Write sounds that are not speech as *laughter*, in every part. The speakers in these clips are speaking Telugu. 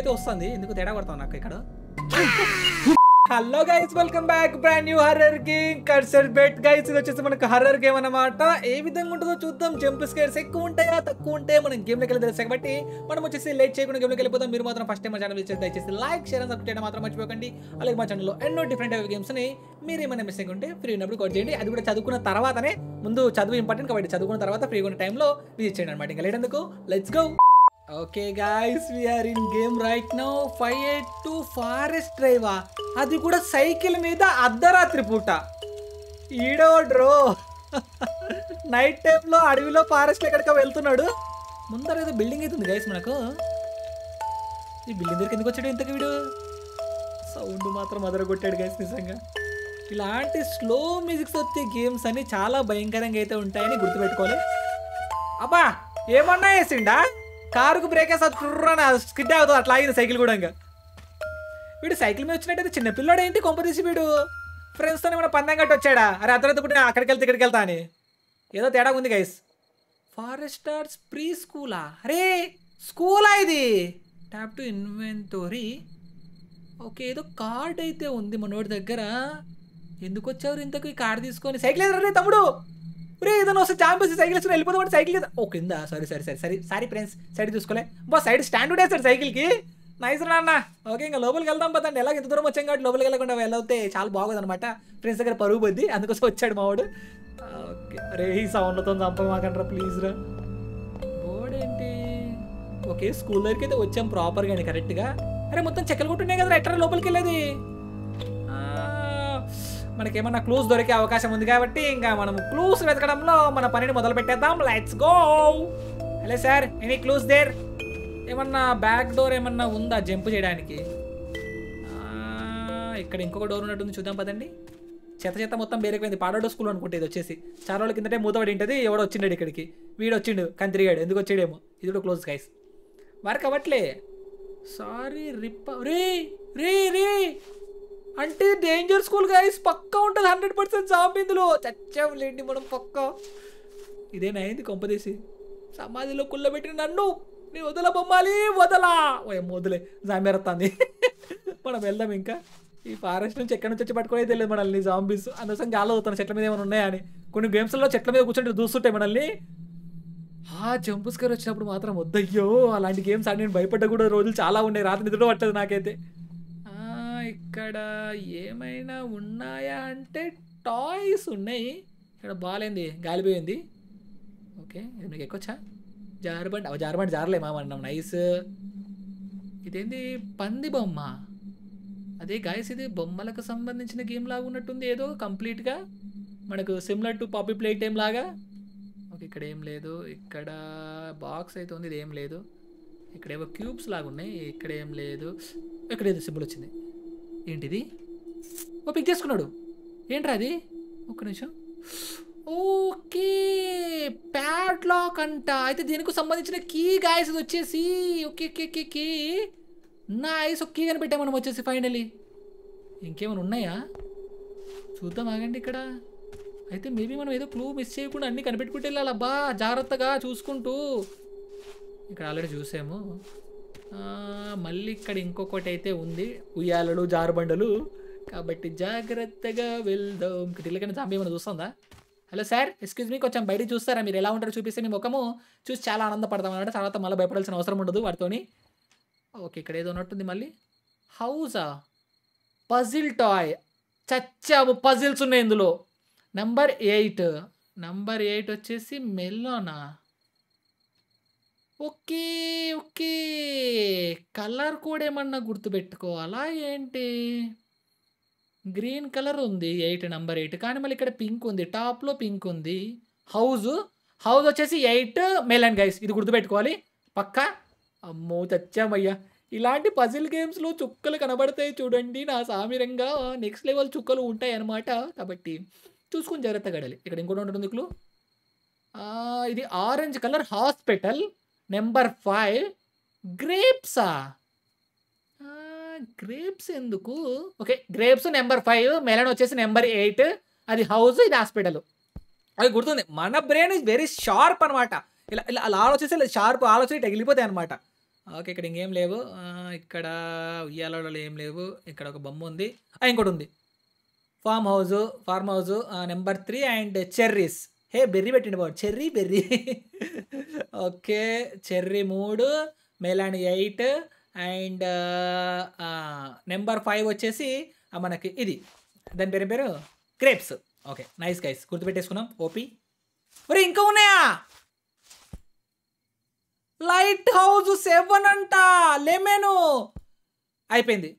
అయితే వస్తుంది. ఎందుకు తేడా కొడతావు నాకు ఇక్కడ? Hello guys welcome back brand new horror game cursor bet guys ఇది వచ్చేసి మనకు హర్రర్ గేమ్ అన్నమాట. ఏ విధంగా ఉంటుందో చూద్దాం. జంప్ స్కేర్స్ ఎక్కువ ఉంటాయా? తక్కువ ఉంటే మనం గేమ్లోకి వెళ్ళి తెలుసు కాబట్టి మనం వచ్చేసి లేట్ చేయకుండా గేమ్లోకి వెళ్ళిపోతాం మీరు మాత్రం ఫస్ట్ టైం మా ఛానల్ విచ్చేసి దయచేసి లైక్ షేర్ సబ్స్క్రైబ్ చేయడం మాత్రం మర్చిపోకండి. అలాగే మా ఛానల్లో ఎన్నో డిఫరెంట్ టైప్ గేమ్స్ని మీరు ఏమైనా మిస్ ఉంటే ఫ్రీ ఉన్నప్పుడు కోట్ చేయండి. అది కూడా చదువుకున్న తర్వాతనే. ముందు చదువు ఇంపార్టెంట్ కాబట్టి చదువుకున్న తర్వాత ఫ్రీగా ఉన్న టైంలో విజిట్ చేయండి అనమాట ఇంకా లేట్ ఎందుకు? Let's go okay guys we're in game right now five eight to forest డ్రైవా అది కూడా సైకిల్ మీద అర్ధరాత్రి పూట. ఈడో డ్రో. *laughs* నైట్ టైంలో అడవిలో ఫారెస్ట్ ఎక్కడికో వెళ్తున్నాడు. ముందర ఏదో బిల్డింగ్ అవుతుంది గైస్ మనకు. ఈ బిల్డింగ్ దగ్గరికి ఎందుకు వచ్చాడు ఇంతకు వీడు? సౌండ్ మాత్రం అదర కొట్టాడు గైస్ నిజంగా. ఇలాంటి స్లో మ్యూజిక్స్ వచ్చే గేమ్స్ అన్ని చాలా భయంకరంగా అయితే ఉంటాయని గుర్తుపెట్టుకోవాలి. అబ్బా ఏమన్నా వేసిండా? కారుకు బ్రేక్ వేస్తా స్కిడ్ అవుతుంది. అట్లా ఆగింది సైకిల్ కూడా ఇంకా. వీడు సైకిల్ మీద వచ్చినట్టయితే చిన్న పిల్లోడు ఏంటి? కొంపదీసి వీడు ఫ్రెండ్స్తో ఏమైనా పందెం కట్టి వచ్చాడా? అరే అతను పుట్టిన అక్కడికి వెళ్తే ఇక్కడికి వెళ్తా అని. ఏదో తేడా ఉంది గైస్ ఫారెస్టర్స్ ప్రీ స్కూలా అరే స్కూలా ఇది? ట్యాప్ టు ఇన్వెంటోరీ ఓకే ఏదో కార్డ్ అయితే ఉంది మనోడి దగ్గర. ఎందుకు వచ్చావు ఇంతకు? ఈ కార్డు తీసుకొని. సైకిల్ ఎదురు తమ్ముడు. రే ఏదైనా వస్తే చాంపియన్స్ సైకిల్ వేసుకుని వెళ్ళిపోతాం సైకిల్ ఓ కింద. సారీ సారీ సారీ సరే. సారీ ఫ్రెండ్స్ సైడ్ చూసుకోలే. బా సైడ్ స్టాండ్ వేస్తాడు సైకిల్కి. నైస్ నాన్న ఓకే ఇంకా లోపలికి వెళ్దాం పదండి. ఎలా ఇంత దూరం వచ్చాం కాబట్టి లోపలికి వెళ్ళకుండా వెళ్ళవుతే చాలా బాగుంది అనమాట ఫ్రెండ్స్ దగ్గర పరుగు పొద్ది. అందుకోసం వచ్చాడు మావాడు ఓకే. అరే ఈ సౌండ్లతో చంపమాకండ్రా ప్లీజ్ రా. బోర్డ్ ఏంటి ఓకే స్కూల్ దగ్గరికి అయితే వచ్చాం ప్రాపర్గా కరెక్ట్గా అరే మొత్తం చెక్కలు కొట్టున్నాయి కదా ఎట్లా లోపలికి వెళ్ళేది? మనకేమన్నా క్లూస్ దొరికే అవకాశం ఉంది కాబట్టి ఇంకా మనం క్లూస్ వెతకడంలో మన పనిని మొదలు పెట్టేద్దాం let's go hello sir any clues there ఏమన్నా బ్యాక్ డోర్ ఏమన్నా ఉందా జంప్ చేయడానికి? ఇక్కడ ఇంకొక డోర్ ఉన్నట్టుంది. చూద్దాం పదండి. చెత్త చెత్త మొత్తం బేరేకపోయింది. పాడోడో స్కూల్ అనుకుంటే ఇది వచ్చేసి. చాలా రోజుల కిందటే మూతబడి ఉంటుంది. ఎవడో వచ్చిండు ఇక్కడికి. వీడు వచ్చిండు కానీ తిరిగాడు. ఎందుకు వచ్చాడేమో? ఇది కూడా క్లోజ్ గైస్ వర్క్ అవ్వట్లే. సారీ రిప్ రే రే రే అంటే డేంజర్ స్కూల్ గైస్ పక్కా ఉంటుంది హండ్రెడ్ పర్సెంట్ జాంబ్ ఇందులో. చచ్చాంలేండి మనం పక్కా. ఇదేనైంది అయింది కొంపదీసి సమాధిలో కుళ్ళబెట్టిన నన్ను. నీ వదల బొమ్మాలి వదలా. ఓ ఏం వదిలే. జాంబేరత్తాంది *laughs* మనం వెళ్దాం ఇంకా. ఈ ఫారెస్ట్ నుంచి ఎక్కడి నుంచి వచ్చి పట్టుకునే తెలియదు మనల్ని జాంబీస్ అందుకోసం గాలి అవుతాను చెట్ల మీద ఏమైనా ఉన్నాయా అని. కొన్ని గేమ్స్లో చెట్ల మీద కూర్చుంటే చూస్తుంటాయి మనల్ని. ఆ జంపుస్కర్ వచ్చినప్పుడు మాత్రం వద్దయ్యో అలాంటి గేమ్స్ ఆడి నేను భయపడ్డ కూడా రోజులు చాలా ఉన్నాయి. రాత్రి నిద్ర పట్టదు నాకైతే. ఇక్కడ ఏమైనా ఉన్నాయా అంటే టాయ్స్ ఉన్నాయి. ఇక్కడ బాగాలేంది గాలిపోయింది. ఓకే ఇది మీకు ఎక్కొచ్చా? జారబండి అవి జారబండి జారలే మామన్నాం నైస్ ఇదేంది? పంది బొమ్మ. అదే గాయస్ ఇది బొమ్మలకు సంబంధించిన గేమ్ లాగా ఉన్నట్టుంది ఏదో కంప్లీట్గా మనకు similar to poppy play time లాగా. ఓకే ఇక్కడ ఏం లేదు. ఇక్కడ బాక్స్ అయితే ఉంది ఇది ఏం లేదు. ఇక్కడ ఏవో క్యూబ్స్ లాగా ఉన్నాయి ఇక్కడ ఏం లేదు. ఇక్కడ ఏదో సింబల్ వచ్చింది. ఏంటిది? ఓ పిక్ చేసుకున్నాడు ఏంట్రా అది? ఒక్క నిమిషం. ఓకే ప్యాడ్ లాక్ అంట. అయితే దీనికి సంబంధించిన కీ గాయస్ ఇది వచ్చేసి ఓకే కే కే కీ ఐస్ ఒక కీ కనిపెట్టాం మనం వచ్చేసి ఫైనలీ ఇంకేమైనా ఉన్నాయా? చూద్దాం ఆగండి ఇక్కడ. అయితే మేబీ మనం ఏదో క్లూ మిస్ చేయకుండా అన్నీ కనిపెట్టుకుంటూ వెళ్ళాలి. అబ్బా జాగ్రత్తగా చూసుకుంటూ. ఇక్కడ ఆల్రెడీ చూసాము. మళ్ళీ ఇక్కడ ఇంకొకటి అయితే ఉంది. ఉయ్యాలలు జారుబండలు. కాబట్టి జాగ్రత్తగా వెళ్దాం. ఇళ్ళకైనా జాంబీ ఏమైనా చూస్తుందా? హలో సార్ ఎక్స్క్యూజ్ మీ కొంచెం బయట చూస్తారా? మీరు ఎలా ఉంటారో చూపిస్తే మీ ముఖము చూసి చాలా ఆనందపడతాం అన్నమాట. తర్వాత మళ్ళీ భయపడాల్సిన అవసరం ఉండదు వాటితోని. ఓకే ఇక్కడ ఏదో ఉన్నట్టుంది మళ్ళీ. హౌసా పజిల్ టాయ్. చచ్చాము పజిల్స్ ఉన్నాయి ఇందులో. Number eight. నంబర్ ఎయిట్ వచ్చేసి మెల్లోనా ఓకే ఓకే. కలర్ కూడా ఏమన్నా గుర్తుపెట్టుకోవాలా ఏంటి? గ్రీన్ కలర్ ఉంది ఎయిట్ నెంబర్ ఎయిట్. కానీ మళ్ళీ ఇక్కడ పింక్ ఉంది. టాప్లో పింక్ ఉంది. హౌజ్ హౌస్ వచ్చేసి ఎయిట్ మెలన్ గైస్. ఇది గుర్తుపెట్టుకోవాలి. పక్కా? అమ్మో చచ్చామయ్యా. ఇలాంటి పజిల్ గేమ్స్లో చుక్కలు కనబడతాయి చూడండి. నా సామిరంగా నెక్స్ట్ లెవెల్ చుక్కలు ఉంటాయి అన్నమాట కాబట్టి చూసుకుని జాగ్రత్త గడాలి ఇక్కడ ఇంకోటి ఉంటుంది క్లూ. ఇది orange colour hospital. Number five గ్రేప్సా? Grapes ఎందుకు? Okay grapes number five melon వచ్చేసి నెంబర్ ఎయిట్. అది హౌస్ ఇది హాస్పిటల్. అది గుర్తుంది. మన బ్రెయిన్ ఇస్ వెరీ షార్ప్ అనమాట ఇలా ఇలా అలా ఆలోచిస్తే షార్ప్ ఆలోచన తగిలిపోతాయి అనమాట ఓకే ఇక్కడ ఇంకేం లేవు. ఇక్కడ ఉయ్యాలలో ఏం లేవు. ఇక్కడ ఒక బొమ్మ ఉంది. ఆ, ఇంకోటి ఉంది. Farm house farm house number three and cherries. Hey berry పెట్టండి బాబు. Cherry berry. ఓకే చెర్రీ మూడు మెలాని ఎయిట్ అండ్ నెంబర్ ఫైవ్ వచ్చేసి మనకి ఇది. దాని పేరు పేరు? క్రేప్స్ ఓకే నైస్ గైస్ గుర్తుపెట్టేసుకున్నాం ఓపీ మరి ఇంకా ఉన్నాయా? లైట్ హౌస్ సెవెన్ అంట. లెమెను అయిపోయింది.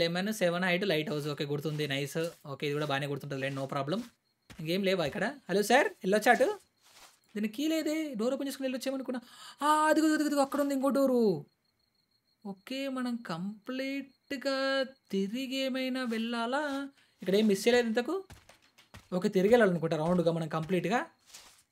Lemon seven eight light house okay గుర్తుంది. నైస్ ఓకే ఇది కూడా బాగానే గుర్తుంటుంది లేండి నో ప్రాబ్లం ఇంకేం లేవా ఇక్కడ? హలో సార్ వెళ్ళొచ్చాటు దీని కీ లేదే డోర్ ఓపెన్ చేసుకుని వెళ్ళొచ్చామనుకున్నా అదిగో అదిగో అదిగో అక్కడ ఉంది ఇంకో డోరు. ఓకే మనం కంప్లీట్గా తిరిగి ఏమైనా వెళ్ళాలా? ఇక్కడ ఏం మిస్ చేయలేదు ఇంతకు? ఓకే తిరిగి వెళ్ళాలనుకుంటా రౌండ్గా మనం కంప్లీట్గా.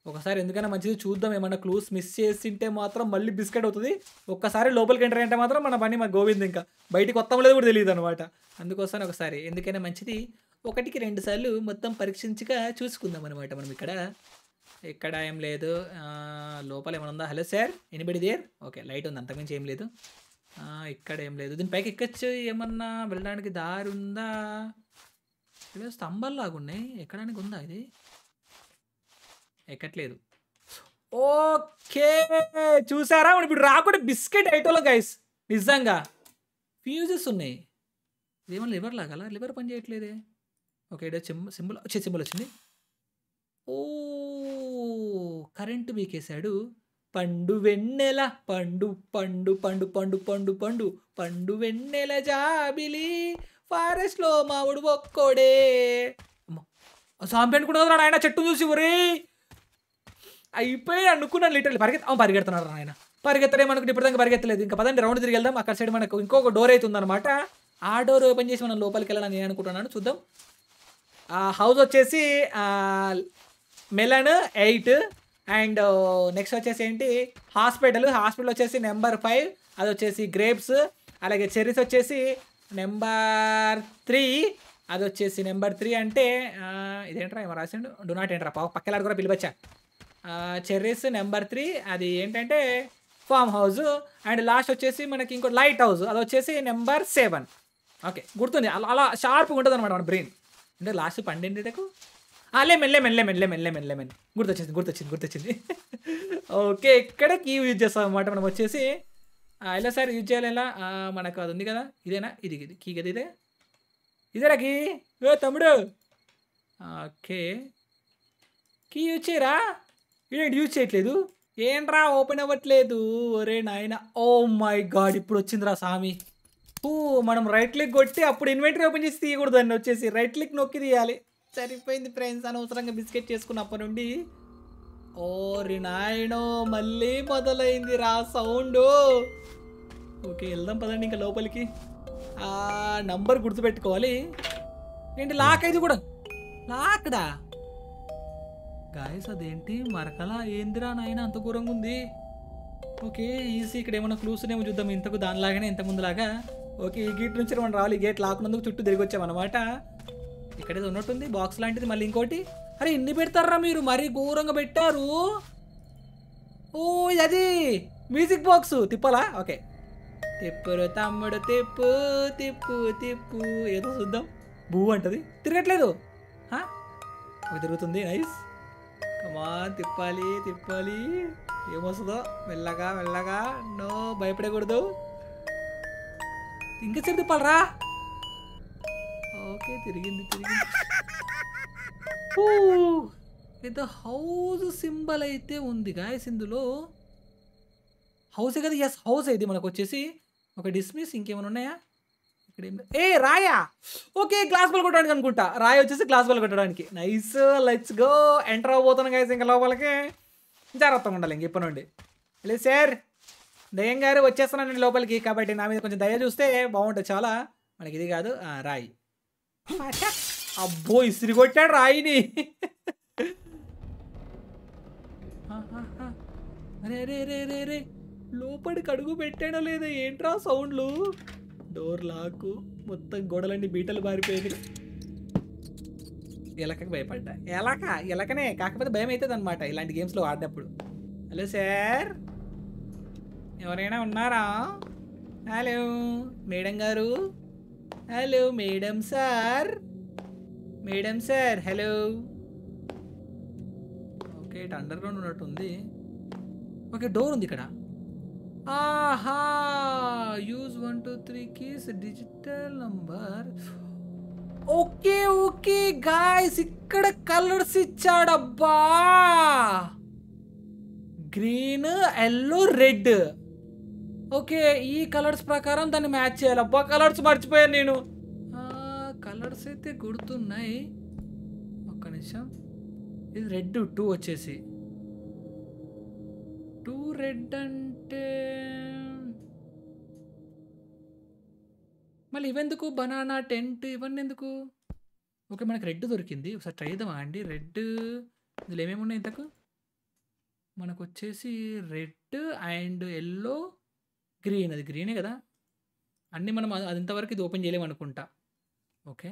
ఒకసారి ఎందుకైనా మంచిది చూద్దాం ఏమన్నా క్లూస్ మిస్ చేసింటే మాత్రం మళ్ళీ బిస్కెట్ అవుతుంది. ఒక్కసారి లోపలికి ఎంటర్ అంటే మాత్రం మన పని మా గోవింద్ ఇంకా. బయటికి వస్తాం లేదు కూడా తెలియదు అనమాట అందుకోసం ఒకసారి ఎందుకైనా మంచిది ఒకటికి రెండు సార్లు మొత్తం పరీక్షించగా చూసుకుందాం అనమాట మనం ఇక్కడ. ఇక్కడ ఏం లేదు. లోపల ఏమైనా ఉందా? Hello sir anybody there? Okay light ఉంది అంతకుమించి ఏం లేదు. ఇక్కడ ఏం లేదు. దీని పైకి ఎక్కచ్చు ఏమన్నా వెళ్ళడానికి దారి ఉందా? ఇవే స్తంభాలు లాగున్నాయి ఎక్కడానికి ఉందా ఇది? ఎక్కట్లేదు. ఓకే చూసారా? మనం ఇప్పుడు రాకుండా బిస్కెట్ ఐటోలో గైస్ నిజంగా. ఫ్యూజెస్ ఉన్నాయి. ఇదేమో లివర్ లాగాల? లివర్ పని చేయట్లేదే. ఓకే ఇక్కడ సింబల్ సింబల్ వచ్చే సింబల్ వచ్చింది. ఓ కరెంటు మీకేశాడు పండు వెన్నెల పండు పండు పండు పండు పండు పండు పండు వెన్నెల జాబిలి ఫారెస్ట్లో మావుడు ఒక్కోడే. అమ్మో, కూడా ఆయన చెట్టు చూసి ఒరే. అయిపోయి అనుకున్నాను లిటరల్ పరిగెత్త పరిగెడుతున్నాడు ఆయన పరిగెత్తడే మనకు ఇప్పుడు పరిగెత్తలేదు. ఇంకా పదండి రౌండ్ తిరిగి వెళ్దాం. అక్కడ సైడ్ మనకు ఇంకొక డోర్ అయితే ఉందన్నమాట. ఆ డోర్ ఓపెన్ చేసి మనం లోపలికి వెళ్ళాలని నేను అనుకుంటున్నాను. చూద్దాం. హౌస్ వచ్చేసి మెలన్ ఎయిట్ అండ్ నెక్స్ట్ వచ్చేసి ఏంటి? హాస్పిటల్ హాస్పిటల్ వచ్చేసి నెంబర్ ఫైవ్ అది వచ్చేసి గ్రేప్స్ అలాగే చెర్రీస్ వచ్చేసి నెంబర్ త్రీ అది వచ్చేసి నెంబర్ త్రీ అంటే ఇదేంట్రా ఏమో రాసిండు? డు నాట్ ఏంట్రా పక్కలాడు కూడా పిలిపచ్చా? చెర్రీస్ నెంబర్ త్రీ అది ఏంటంటే ఫామ్ హౌస్ అండ్ లాస్ట్ వచ్చేసి మనకి ఇంకో లైట్ హౌస్ అది వచ్చేసి నెంబర్ సెవెన్ ఓకే గుర్తుంది. అలా అలా షార్ప్గా ఉంటుంది అనమాట మన బ్రెయిన్ అంటే లాస్ట్ పండిండిటకు మెల్లే మెల్లే మెల్లే లెమన్ మెల్లే లెమన్ గుర్తొచ్చింది గుర్తొచ్చింది గుర్తొచ్చింది. ఓకే ఇక్కడ కీ యూజ్ చేస్తాం అనమాట మనం వచ్చేసి ఎలా సార్ యూజ్ చేయాలి ఎలా? మనకు అది ఉంది కదా ఇదేనా? ఇది ఇది కీ కదా ఇదే? ఇదేరా కీ ఏ తమ్ముడు! ఓకే. కీ యూజ్ చేయరా? ఇదేంటి యూజ్ చేయట్లేదు? ఏంట్రా ఓపెన్ అవ్వట్లేదు? ఒరే నాయన ఓ oh మై గాడ్ ఇప్పుడు వచ్చిందిరా సామి. ఓ మనం రైట్ క్లిక్ కొట్టి అప్పుడు ఇన్వెంటరీ ఓపెన్ చేసి తీయకూడదు దాన్ని వచ్చేసి. రైట్ క్లిక్ నొక్కి తీయాలి. సరిపోయింది ఫ్రెండ్స్ అనవసరంగా బిస్కెట్ చేసుకున్నప్పటి నుండి. ఓరి నాయనో మళ్ళీ మొదలైంది రా సౌండ్ ఓకే వెళ్దాం పదండి ఇంకా లోపలికి. ఆ నంబర్ గుర్తుపెట్టుకోవాలి. ఏంటి లాక్ అయితే కూడా? లాక్డా గాయస్ అదేంటి? మరకలా ఏందిరా నాయన అంత ఘోరంగా ఉంది. ఓకే ఈజీ ఇక్కడ ఏమైనా క్లూస్ ఏమో చూద్దాం. ఇంతకు దానిలాగానే ఇంతకుముందులాగా ఓకే ఈ గేట్ నుంచి మనం రావాలి. ఈ గేట్ లాక్కున్నందుకు చుట్టూ తిరిగి వచ్చామన్నమాట ఇక్కడ ఏదో ఉన్నట్టుంది బాక్స్ లాంటిది మళ్ళీ ఇంకోటి. అరే ఎన్ని పెడతారా మీరు? మరీ ఘోరంగా పెట్టారు. ఓ అది మ్యూజిక్ బాక్స్. తిప్పాలా? ఓకే. తిప్పురు తమ్ముడు తిప్పు తిప్పు తిప్పు. ఏదో చూద్దాం. బూ అంటది. తిరగట్లేదు. తిరుగుతుంది. నైస్. కమా తిప్పాలి తిప్పాలి. ఏమొస్తుందో? మెల్లగా మెల్లగా. నో భయపడకూడదు. ఇంకసేపు తిప్పాలరా ఓకే తిరిగింది తిరిగింది. ఊ, హౌస్ సింబల్ అయితే ఉంది గాయస్ ఇందులో. హౌస్ కదా ఎస్ హౌస్ అయితే మనకు వచ్చేసి. ఒక డిస్మిస్ ఇంకేమైనా ఉన్నాయా? ఇక్కడ ఏం ఏ రాయా? ఓకే గ్లాస్ బాల్ కొట్టడానికి అనుకుంటా. రాయ వచ్చేసి గ్లాస్ బాల్ కొట్టడానికి. నైస్ లెట్స్ గో ఎంటర్ అవ్వబోతున్నాం గాయస్ ఇంకా లోపలికి. జాగ్రత్తగా ఉండాలి ఇంక ఇప్పటి నుండి. లేదు సార్ దయ్యం గారు వచ్చేస్తున్నానండి లోపలికి. కాబట్టి నా మీద కొంచెం దయ చూస్తే బాగుంటుంది. చాలా మనకి ఇది కాదు రాయి. అబ్బో ఇసిరి కొట్టాడు రాయిని. అరే అరే అరే అరే అరే. లోపలికి అడుగు పెట్టాడో లేదా ఏంట్రా సౌండ్లు? డోర్ లాకు మొత్తం గోడలన్నీ బీటలు బారిపోయింది ఎలకకి భయపడ్డా. ఎలక ఎలకనే కాకపోతే భయం అవుతుంది అనమాట ఇలాంటి గేమ్స్లో ఆడినప్పుడు. Hello sir. ఎవరైనా ఉన్నారా? హలో మేడం గారు. Hello madam sir. Madam sir hello. Okay ఇటు అండర్ గ్రౌండ్ ఉన్నట్టుంది. ఓకే డోర్ ఉంది ఇక్కడ. ఆహా use one two three keys digital number okay okay guys ఇక్కడ కలర్స్ ఇచ్చాడబ్బా. గ్రీన్ ఎల్లో రెడ్ ఓకే ఈ కలర్స్ ప్రకారం దాన్ని మ్యాచ్ చేయాలి. అబ్బా కలర్స్ మర్చిపోయాను నేను. కలర్స్ అయితే గుర్తున్నాయి. ఒక్క నిమిషం. ఇది రెడ్ టూ వచ్చేసి. టూ రెడ్ అంటే మళ్ళీ ఇవెందుకు? బనానా టెంట్ ఇవన్నీ ఎందుకు? ఓకే మనకు రెడ్ దొరికింది. ఒకసారి ట్రై చేద్దామా అండి? రెడ్ ఇందులో ఏమేమి ఉన్నాయి ఇంతకు? మనకు వచ్చేసి రెడ్ అండ్ ఎల్లో. గ్రీన్ అది గ్రీనే కదా? అన్నీ మనం అది ఇంతవరకు ఇది ఓపెన్ చేయలేము అనుకుంటా. Okay?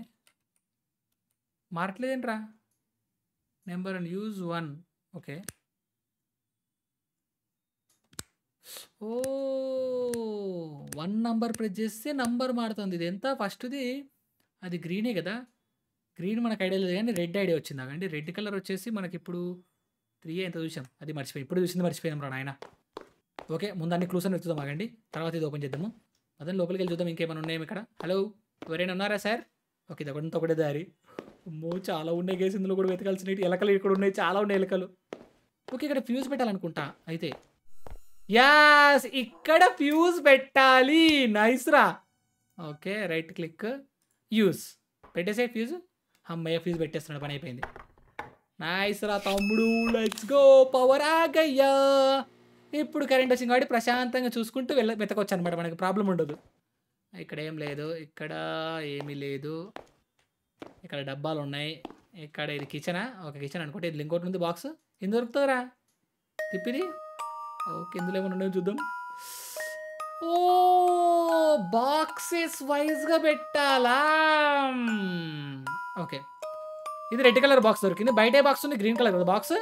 మారట్లేదేంట్రా? Number and use one okay? Oh one number press చేస్తే నంబర్ మారుతుంది. ఇది ఎంత? ఫస్ట్ది అది గ్రీనే కదా? గ్రీన్ మనకు ఐడియా లేదు కానీ రెడ్ ఐడియా వచ్చింది. అండి రెడ్ కలర్ వచ్చేసి మనకి ఇప్పుడు త్రీ ఎంత చూసాం అది మర్చిపోయి ఇప్పుడు చూసింది మర్చిపోయాం రా నాయన. ఓకే ముందు అన్ని క్లూస్ అని వెతుకుదాం ఆగండి. తర్వాత ఇది ఓపెన్ చేద్దాము. అదే లోపలికి వెళ్ళి చూద్దాం ఇంకేమైనా ఉన్నాయేమో ఇక్కడ. హలో ఎవరైనా ఉన్నారా సార్? ఓకే ఇది ఒకటి ఒకటే దారి. అమ్మో చాలా ఉన్నాయి గేస్ ఇందులో కూడా వెతకాల్సిన ఎలకలు ఇక్కడ ఉన్నాయి చాలా ఉన్నాయి ఎలకలు. ఓకే ఇక్కడ ఫ్యూజ్ పెట్టాలనుకుంటా అయితే. యాస్ ఇక్కడ ఫ్యూజ్ పెట్టాలి. నైస్ రా. ఓకే రైట్ క్లిక్ యూస్ పెట్టేసే ఫ్యూజ్ అమ్మయ్య ఫ్యూజ్ పెట్టేస్తున్నాడు పని అయిపోయింది. నైస్ రా తమ్ముడు. లెట్స్ గో పవర్ ఆగయ్యా. ఇప్పుడు కరెంట్ వచ్చింది కాబట్టి ప్రశాంతంగా చూసుకుంటూ వెళ్ళ వెతకొచ్చు అనమాట మనకి ప్రాబ్లం ఉండదు. ఇక్కడ ఏం లేదు. ఇక్కడ ఏమీ లేదు. ఇక్కడ డబ్బాలు ఉన్నాయి. ఇక్కడ ఇది కిచెనా? ఒక కిచెన్ అనుకుంటే ఇది ఇంకోటి ఉంది బాక్స్. ఎందు దొరుకుతుందిరా. తిప్పిది. ఓకే ఇందులో ఏమైనా ఉన్నాయో చూద్దాం. ఓ బాక్సెస్ వైజ్గా పెట్టాలా? ఓకే. ఇది రెడ్ కలర్ బాక్స్ దొరికింది. బయట బాక్స్ ఉంది గ్రీన్ కలర్ కదా బాక్స్.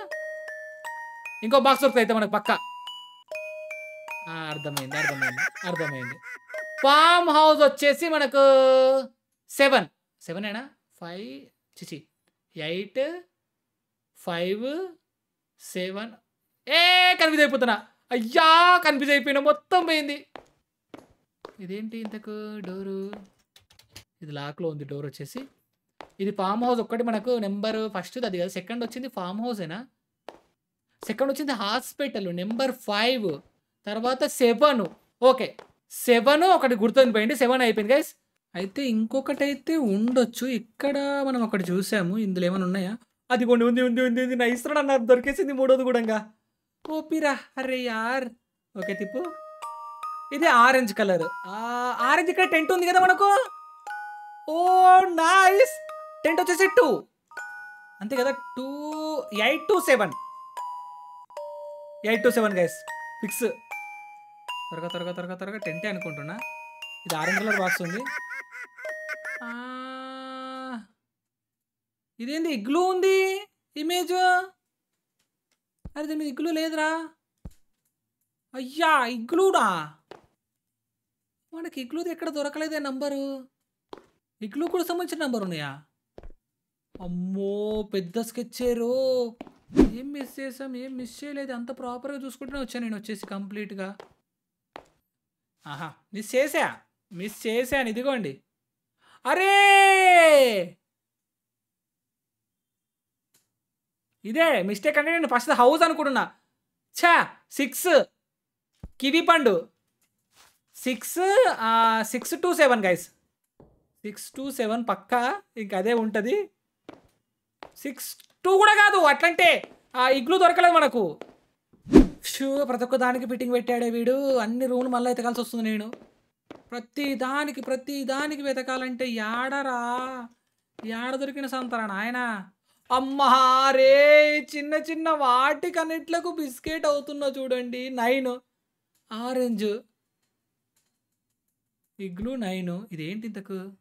ఇంకో బాక్స్ దొరుకుతుంది అయితే మనకు పక్క. అర్థమైంది అర్థమైంది అర్థమైంది. ఫామ్ హౌస్ వచ్చేసి మనకు సెవెన్. సెవెన్ ఏనా? ఫైవ్ చిచి. Eight five seven. ఏ కన్ఫ్యూజ్ అయిపోతున్నా. అయ్యా కన్ఫ్యూజ్ అయిపోయినా మొత్తం పోయింది. ఇదేంటి ఇంతకు డోరు? ఇది లాక్లో ఉంది డోర్ వచ్చేసి. ఇది ఫామ్ హౌస్ ఒక్కటి మనకు నెంబర్ ఫస్ట్ అది కదా. సెకండ్ వచ్చింది ఫామ్ హౌసేనా? సెకండ్ వచ్చింది హాస్పిటల్ నెంబర్ ఫైవ్. తర్వాత సెవెన్. ఓకే. సెవెన్ ఒకటి గుర్తుండిపోయింది. సెవెన్ అయిపోయింది గైస్ అయితే ఇంకొకటి అయితే ఉండొచ్చు. ఇక్కడ మనం ఒకటి చూసాము. ఇందులో ఏమైనా ఉన్నాయా? అది కొన్ని ఉంది ఉంది ఉంది ఉంది. నా ఇస్తున్నాడు అన్నారు దొరికేసింది మూడోది కూడా ఓపిరా. అరే యార్. ఓకే తిప్పు. ఇది ఆరెంజ్ కలర్. ఆరెంజ్ ఇక్కడ టెంట్ ఉంది కదా మనకు? ఓ నైస్. టెంట్ వచ్చేసి టూ. అంతే కదా? Two eight two seven. Eight two seven guys fix. త్వరగా త్వరగా త్వరగా త్వరగా టెంటే అనుకుంటున్నా. ఇది ఆరెంజ్ కలర్ బాక్స్ ఉంది. ఇదేంది? ఇగ్లూ ఉంది? ఇమేజ్? అరే దీని మీద ఇగ్లూ లేదురా. అయ్యా ఇగ్లూడా? మనకి ఇగ్లూది ఎక్కడ దొరకలేదే నంబరు? ఇగ్లూ కూడా సంబంధించిన నంబర్ ఉన్నాయా? అమ్మో పెద్ద స్కెచ్చేరు ఏం మిస్ చేసాం ఏం మిస్ చేయలేదు. అంత ప్రాపర్గా చూసుకుంటూనే వచ్చాను నేను వచ్చేసి కంప్లీట్గా ఆహా మిస్ చేసా మిస్ చేశాను ఇదిగోండి. అరే! ఇదే మిస్టేక్ అంటే నేను ఫస్ట్ హౌస్ అనుకుంటున్నా. ఛా సిక్స్ కివి పండు. Six six two seven guys six two seven పక్కా? ఇంక అదే ఉంటుంది. సిక్స్ టూ కూడా కాదు అట్లంటే ఆ ఇగ్లు దొరకలేదు మనకు. షూ ప్రతి ఒక్క దానికి ఫిట్టింగ్ పెట్టాడే వీడు. అన్ని రూమ్లు మళ్ళీ ఎతకాల్సి వస్తుంది నేను. ప్రతి దానికి ప్రతి దానికి వెతకాలంటే యాడరా? యాడ దొరికిన సంతరా నాయన? అమ్మా రే చిన్న చిన్న వాటికన్నిట్లకు బిస్కెట్ అవుతున్నా చూడండి. నైన్. ఆరెంజ్. Igloo nine. ఇదేంటి ఇంతకు?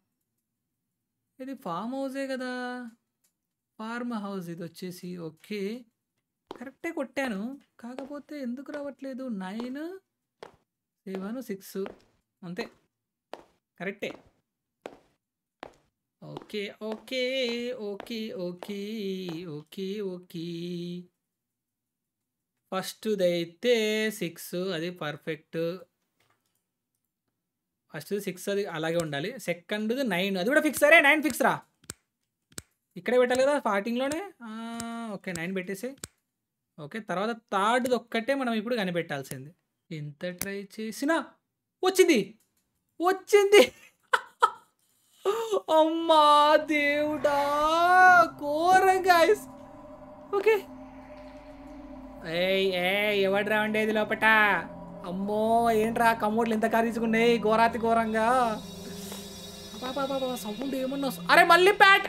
ఇది ఫామ్ హౌసే కదా. ఫార్మ్ హౌస్ ఇది వచ్చేసి. ఓకే. కరెక్టే కొట్టాను. కాకపోతే ఎందుకు రావట్లేదు? Nine seven six. అంతే. కరెక్టే. Okay okay okay okay okay okay. ఫస్ట్దైతే six అది పర్ఫెక్ట్. ఫస్ట్ సిక్స్ అది అలాగే ఉండాలి. సెకండ్ది నైన్ అది కూడా ఫిక్స్. అరే నైన్ ఫిక్స్ రా. ఇక్కడే పెట్టాలి కదా స్టార్టింగ్లోనే. ఓకే నైన్ పెట్టేసి ఓకే తర్వాత థర్డ్ది ఒక్కటే మనం ఇప్పుడు కనిపెట్టాల్సింది. ఎంత ట్రై చేసినా వచ్చింది. వచ్చింది. *laughs* అమ్మా దేవుడా ఘోరంగా ఓకే. ఏయ్ ఏ ఎవడ్రా ఉండేది లోపట? అమ్మో ఏంట్రా కమోడ్లు ఎంత ఖరీచుకున్నాయి ఘోరాతి ఘోరంగా. సౌండ్ ఏమన్నా అరే మళ్ళీ ప్యాట్!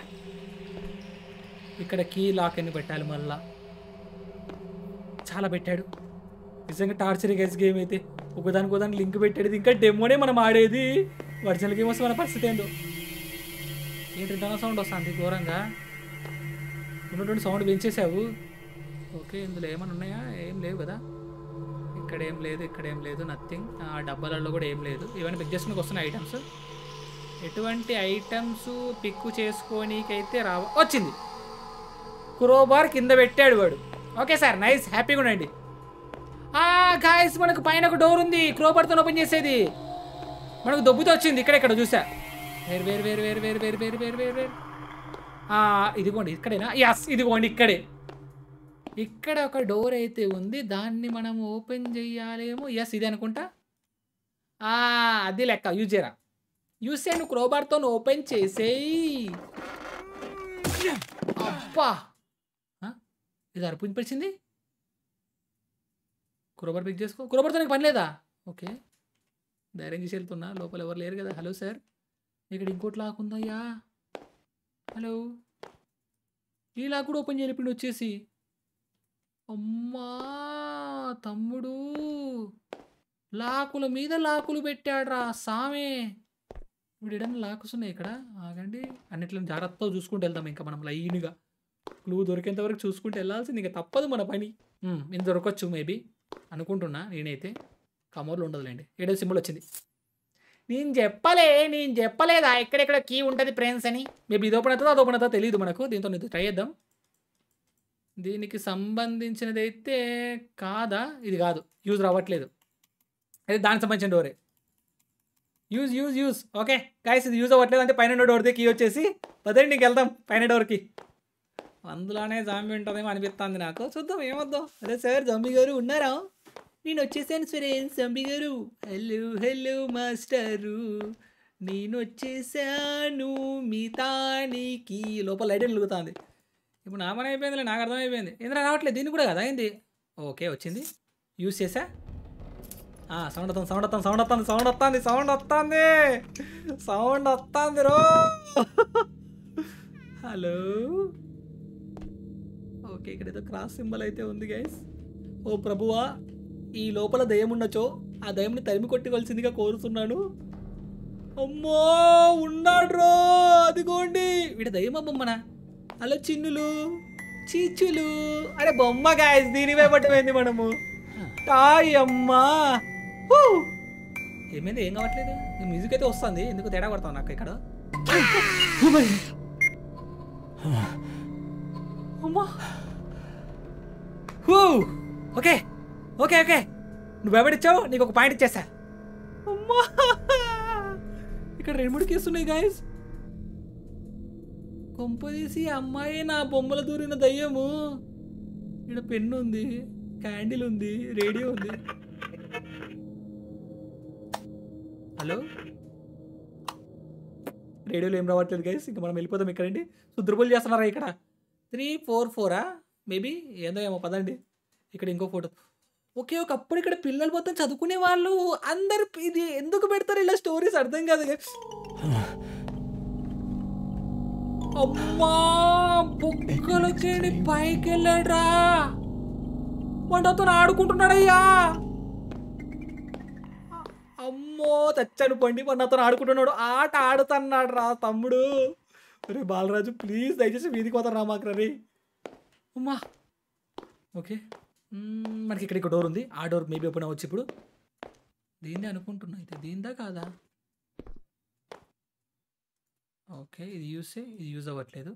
ఇక్కడ కీ లాక్ అని పెట్టాలి మళ్ళా? చాలా పెట్టాడు. నిజంగా టార్చర్ గెస్ గేమ్ అయితే. ఒకదానికి ఒకదానికి లింక్ పెట్టేది ఇంకా డెమోనే మనం ఆడేది. ఒరిజినల్ గేమ్ వస్తే మన పరిస్థితి ఏందో. ఏంటంటే సౌండ్ వస్తుంది ఘోరంగా? ఉన్నటువంటి సౌండ్ పెంచేసావు. ఓకే ఇందులో ఏమైనా ఉన్నాయా? ఏం లేవు కదా. ఇక్కడ ఏం లేదు ఇక్కడ ఏం లేదు నథింగ్ ఆ డబ్బాలలో కూడా ఏం లేదు. ఇవన్నీ పిక్ చేసుకుని వస్తున్నాయి ఐటమ్స్ ఎటువంటి ఐటమ్స్ పిక్ చేసుకోనీకైతే రావ వచ్చింది. క్రోబార్ కింద పెట్టాడు వాడు. Okay sir nice. హ్యాపీగా ఉండండి. గాయస్ మనకు పైన ఒక డోర్ ఉంది. క్రోబార్తో ఓపెన్ చేసేది. మనకు దొబ్బుతో వచ్చింది. ఇక్కడ చూసా. వేరు వేరు వేరు వేరు వేరు వేరు వేరు వేరు వేరు వేరు. ఇదిగోండి ఇక్కడేనా? యస్ ఇదిగోండి ఇక్కడే. ఇక్కడ ఒక డోర్ అయితే ఉంది. దాన్ని మనం ఓపెన్ చేయాలేమో. ఎస్ ఇది అనుకుంటా? అది లెక్క. యూజ్ చేయరా? యూజ్ చేయను. నువ్వు క్రోబార్తో ఓపెన్ చేసేయి. అబ్బా! ఇది అరుపు వినిపించింది? క్రోబార్ పిక్ చేసుకో. కురబర్తో నీకు పని లేదా? ఓకే. ధైర్యం చేసి వెళ్తున్నా. లోపల ఎవరు లేరు కదా. Hello sir. ఇక్కడ ఇంకోటి లాక్ ఉందయ్యా హలో. ఈ లాక్ కూడా ఓపెన్ చేయలేదు వచ్చేసి. అమ్మా! తమ్ముడు! లాకుల మీద లాకులు పెట్టాడ్రా సామే. ఇప్పుడు ఏడన్నా లాక్స్ ఉన్నాయి ఇక్కడ? ఆగండి. అన్నిట్లని జాగ్రత్తగా చూసుకుంటూ వెళ్దాం ఇంకా మనం లైన్గా. క్లూ దొరికేంత వరకు చూసుకుంటూ వెళ్ళాల్సింది ఇంకా తప్పదు మన పని. ఉమ్, ఇది దొరకచ్చు మేబీ అనుకుంటున్నా నేనైతే. కమోర్లు ఉండదులేండి. ఏడో సింబల్ వచ్చింది. నేను చెప్పలే నేను చెప్పలేదా? ఎక్కడెక్కడ కీ ఉంటుంది ఫ్రెండ్స్ అని? మేబీ ఇది ఓపెన్ అవుతుందో అది ఓపెన్ అవుతుందో తెలియదు మనకు. దీంతో ఇది ట్రై చేద్దాం. దీనికి సంబంధించినది అయితే కాదా? ఇది కాదు. యూజ్ రావట్లేదు. అయితే దానికి సంబంధించిన డోరే use use use okay guys ఇది యూజ్ అవ్వట్లేదు అంటే పైన డోర్దే కీ వచ్చేసి. పదండి నీకు వెళ్దాం పైన డోర్కి అందులోనే జాంబీ ఉంటుందేమో అనిపిస్తుంది నాకు. చూద్దాం ఏమొద్దాం. అదే సార్ జాంబీ గారు ఉన్నారా? నేను వచ్చేసాను సురేష్ జాంబీ గారు. Hello hello master. నేను వచ్చేసాను మీ తానికి లోపల లైట్ వెలుగుతుంది? ఇప్పుడు నా పని అయిపోయిందిలే నాకు అర్థమైపోయింది. ఇందులో రావట్లేదు దీన్ని కూడా కదా? అయింది ఓకే వచ్చింది. యూస్ చేసా సౌండ్ వస్తుంది సౌండ్ వస్తుంది సౌండ్ వస్తుంది సౌండ్ వస్తుంది సౌండ్ వస్తుంది. సౌండ్ వస్తుంది రో. హలో ఓకే ఇక్కడ ఏదో క్రాస్ సింబల్ అయితే ఉంది గైస్ ఓ ప్రభువా ఈ లోపల దయ్యం ఉండొచ్చో ఆ దయ్యంని తరిమి కొట్టవలసిందిగా కోరుతున్నాను. అమ్మో ఉన్నాడు రో అదిగోండి. వీడ దయ్యం బొమ్మన అలా చిన్నులు చీచులు. అరే బొమ్మ గాయస్ దీని పట్టమైంది మనము. టాయ్ అమ్మా. ఏమైంది ఏం కావట్లేదు? మ్యూజిక్ అయితే వస్తుంది ఎందుకు తేడా కొడతావు నాకు ఇక్కడ? అమ్మా. ఓకే. Okay okay. నువ్వు ఎవడిచ్చావు నీకు ఒక పాయింట్ ఇచ్చేసా అమ్మా! ఇక్కడ రెండు మూడు కేసు ఉన్నాయి గాయస్ కొంపదీసి అమ్మాయి నా బొమ్మల దూరిన దయ్యము. ఇక్కడ పెన్ను ఉంది క్యాండిల్ ఉంది రేడియో ఉంది. హలో? రేడియోలో ఏం రావట్లేదు గైస్ ఇంకా మనం వెళ్ళిపోదాం ఇక్కడండి శుద్రబుల్ చేస్తున్నారా ఇక్కడ? Three four ఫోరా? మేబీ ఏందో ఏమో పదండి. ఇక్కడ ఇంకో ఫోటో. ఓకే ఒకప్పుడు ఇక్కడ పిల్లలు మొత్తం చదువుకునే వాళ్ళు అందరు ఇది ఎందుకు పెడతారు? ఇలా స్టోరీస్ అర్థం కాదు. guys. అమ్మా బుక్కలకేడి పైకి వెళ్ళాడ్రా వంటతో ఆడుకుంటున్నాడయ్యా. అమ్మో తెచ్చాను పండి అతను ఆడుకుంటున్నాడు. ఆట ఆడుతున్నాడు రా తమ్ముడు. రే బాలరాజు ప్లీజ్ దయచేసి వీధికి పోతాను రా మాకు రీ. ఉమ్మా. ఓకే. మనకి ఇక్కడ డోర్ ఉంది. ఆ డోర్ మేబీ ఓపెన్ అవ్వచ్చు ఇప్పుడు. దీన్నే అనుకుంటున్నా అయితే? దీందా కాదా? ఓకే ఇది యూస్ ఇది యూజ్ అవ్వట్లేదు.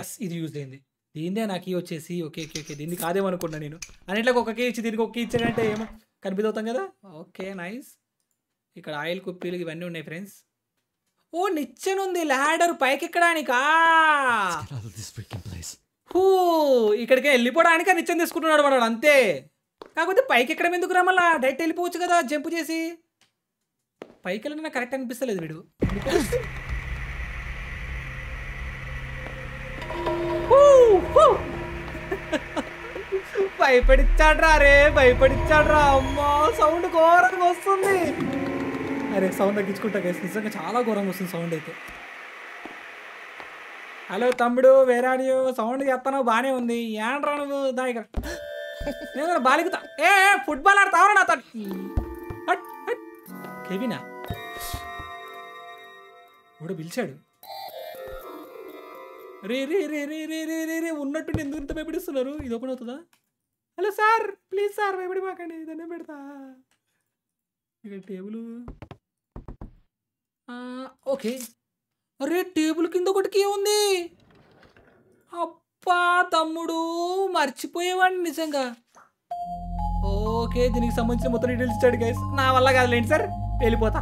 ఎస్ ఇది యూజ్ అయింది దీందే నాకు కీ వచ్చేసి? Okay okay okay. దీన్ని కాదేమో అనుకున్నా నేను. అన్నిట్లోకి ఒక కీ ఇచ్చి దీనికి ఒక కీ ఇచ్చాడంటే ఏమో కనిపిదవుతాం కదా? ఓకే నైస్ ఇక్కడ ఆయిల్ కుప్పీలు ఇవన్నీ ఉన్నాయి ఫ్రెండ్స్ ఓ నిచ్చెనుంది ల్యాడర్ పైకి ఎక్కడానికా హూ ఇక్కడికి వెళ్ళిపోవడానికి నిత్యం తీసుకుంటున్నాడు వాడు అంతే. కాకపోతే పైకి ఎక్కడ ఎందుకు రా మళ్ళా? డైరెక్ట్ వెళ్ళిపోవచ్చు కదా జంప్ చేసి. పైకి వెళ్ళిన నాకు కరెక్ట్ అనిపిస్తలేదు వీడు. భయపడిచ్చాడ్రా రే భయపడిచ్చాడ్రా. అమ్మా సౌండ్ ఘోరంగా వస్తుంది. అరే సౌండ్ తగ్గించుకుంటా guys. నిజంగా చాలా ఘోరంగా వస్తుంది సౌండ్ అయితే. హలో తమ్ముడు వేరాడియో సౌండ్ చేస్తాను బానే ఉంది. ఏంట్రా నువ్వు దా ఇక్కడ. నేను బాలిగుతా. ఏ ఫుట్బాల్ ఆడతావరా నాతో. హట్, కెవినా? ఇప్పుడు పిలిచాడు. రే రే రే రే రే రే రే రే ఉన్నట్టు ఎందుకు ఇంత భయపడిస్తున్నారు ఇది ఓపెన్ అవుతుందా? హలో సార్ ప్లీజ్ సార్ భయపడి మాకండి. దండం పెడతా. ఇక టేబుల్. ఓకే. అరే టేబుల్ కింద ఒకటి కీ ఉంది అప్పా తమ్ముడు మర్చిపోయేవాడిని నిజంగా. ఓకే దీనికి సంబంధించిన మొత్తం డీటెయిల్స్ ఇచ్చాడు గైస్ నా వల్ల కాదులేండి సార్. వెళ్ళిపోతా.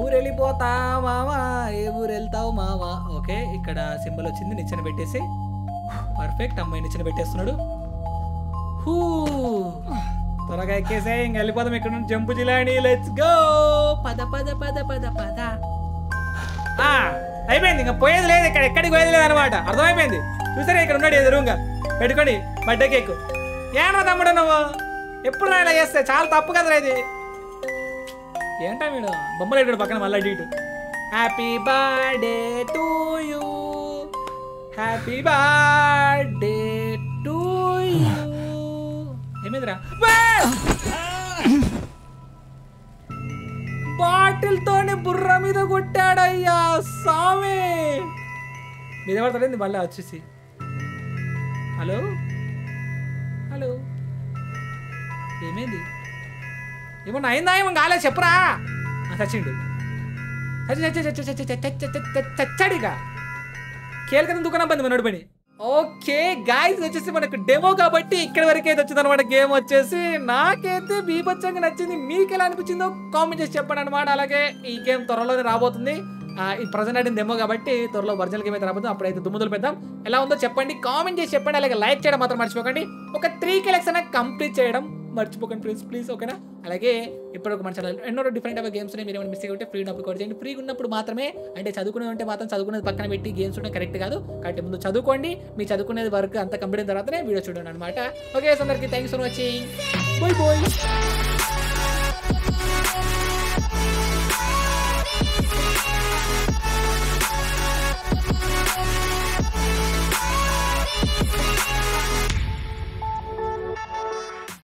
ఊరు వెళ్ళిపోతా మావా ఏ ఊరు వెళ్తావు మావా ఓకే ఇక్కడ సింబల్ వచ్చింది నిచ్చెన పెట్టేసి. పర్ఫెక్ట్ అమ్మాయి నిచ్చెన పెట్టేస్తున్నాడు. హూ. త్వరగా ఎక్కేసే ఇంక వెళ్ళిపోదాం. ఇక్కడ నుండి జంపు జిలాని లెట్స్ గో పద పద పద పద పద. అయిపోయింది ఇంకా పోయేది లేదు ఇక్కడ ఎక్కడికి పోయేది లేదు అనమాట అర్థమైపోయింది? చూసారా ఇక్కడ ఉన్నాడు ఎదురుగా పెట్టుకొని బర్త్డే కేక్. ఏనా తమ్ముడు నువ్వు? ఎప్పుడు ఇలా చేస్తే చాలా తప్పు కదరా ఇది. ఏంటా వీడు? బొమ్మలు ఇక్కడ పక్కన మళ్ళీ డీటు happy birthday to you happy birthday to you ఏమైందిరా? బాటిల్ తోనే బుర్ర మీద కొట్టాడయ్యా సామే మీద పడతాడండి మళ్ళీ వచ్చేసి. హలో? హలో? ఏమైంది? ఏమన్నా అయిందా? ఏమో కాలేదు చెప్పరా. చచ్చిండు. చచ్చి చచ్చి చచ్చి చచ్చి చచ్చి చచ్చి చచ్చాడు ఇక. కీలక దుకాణం బంది మనోడి పని. ఓకే గాయస్ వచ్చేసి మనకు డెమో కాబట్టి ఇక్కడ వరకు అయితే వచ్చింది అనమాట గేమ్ వచ్చేసి నాకైతే బీభత్సంగా నచ్చింది. మీకు ఎలా అనిపించిందో కామెంట్ చేసి చెప్పండి అనమాట అలాగే ఈ గేమ్ త్వరలోనే రాబోతుంది. ఆ, ఈ ప్రజెంట్ ఆడిన డెమో కాబట్టి త్వరలో ఒరిజినల్ గేమ్ అయితే రాబోతుంది. అప్పుడైతే దుమ్ముదులు పెద్దాం ఎలా ఉందో చెప్పండి. కామెంట్ చేసి చెప్పండి. అలాగే లైక్ చేయడం మాత్రం మర్చిపోకండి. ఒక త్రీ కలెక్షన్ అయినా కంప్లీట్ చేయడం మర్చిపోకండి ప్లీజ్ ప్లీజ్ ఓకేనా అలాగే ఇప్పుడు ఒక మన ఛానల్ ఎన్నో డిఫరెంట్ ఆఫ్ గేమ్స్ ఉన్నాయి. మీరు ఏమైనా మిస్ ఉంటే ఫ్రీ ఉన్నప్పుడు కూడా చేయండి. ఫ్రీగా ఉన్నప్పుడు మాత్రమే అంటే చదువుకునే ఉంటే మాత్రం చదువుకునేది పక్కన పెట్టి గేమ్స్ ఉండడం కరెక్ట్ కాదు. కాబట్టి ముందు చదువుకోండి. మీ చదువుకునేది వర్క్ అంతా కంప్లీట్ అయిన తర్వాతనే వీడియో చూడండి అనమాట ఓకే అందరికీ thanks for watching bye bye